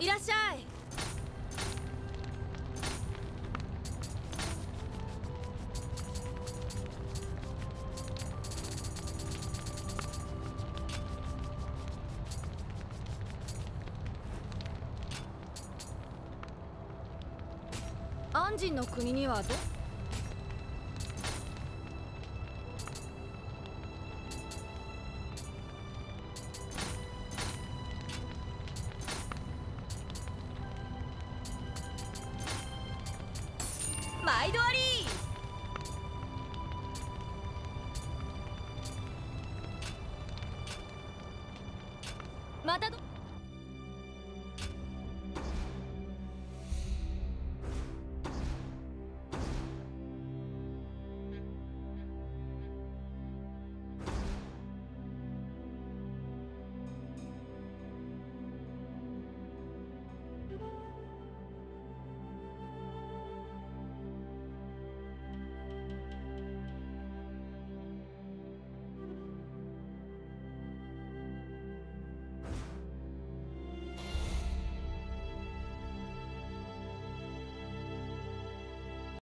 いらっしゃい。安ンの国にはど